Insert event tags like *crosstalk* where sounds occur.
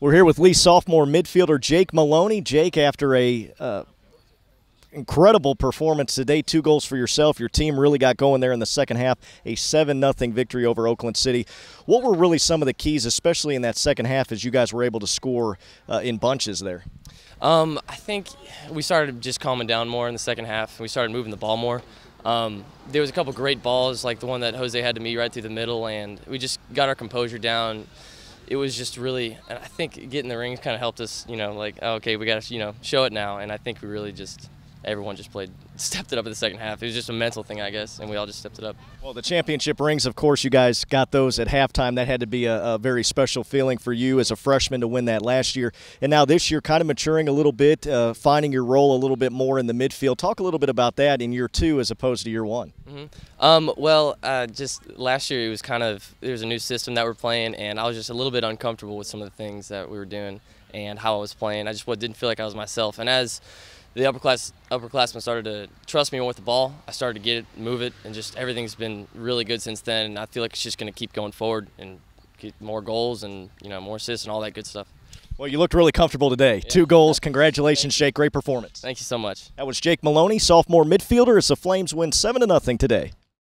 We're here with Lee sophomore midfielder Jake Molony. Jake, after a uh, incredible performance today, two goals for yourself. Your team really got going there in the second half. A seven nothing victory over Oakland City. What were really some of the keys, especially in that second half, as you guys were able to score uh, in bunches there? Um, I think we started just calming down more in the second half. We started moving the ball more. Um, there was a couple great balls, like the one that Jose had to me right through the middle, and we just got our composure down it was just really, and I think getting the rings kind of helped us, you know, like, oh, okay, we got to, you know, show it now. And I think we really just, everyone just played, *laughs* stepped it up in the second half. It was just a mental thing, I guess, and we all just stepped it up. Well, the championship rings, of course, you guys got those at halftime. That had to be a, a very special feeling for you as a freshman to win that last year. And now this year, kind of maturing a little bit, uh, finding your role a little bit more in the midfield. Talk a little bit about that in year two as opposed to year one. Mm-hmm. Um, well, uh, just last year, it was kind of, there was a new system that we're playing, and I was just a little bit uncomfortable with some of the things that we were doing and how I was playing. I just didn't feel like I was myself. And as the upper class upperclassmen started to trust me more with the ball. I started to get it, move it, and just everything's been really good since then. And I feel like it's just going to keep going forward and get more goals and you know more assists and all that good stuff. Well, you looked really comfortable today. Yeah. Two goals. Congratulations, Jake. Great performance. Thank you so much. That was Jake Molony, sophomore midfielder, as the Flames win seven to nothing today.